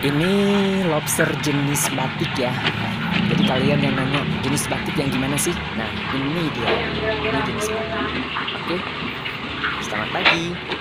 Ini lobster jenis batik ya. Jadi kalian yang nanya jenis batik yang gimana sih? Nah, ini dia. Ini jenis batik. Oke. Selamat pagi.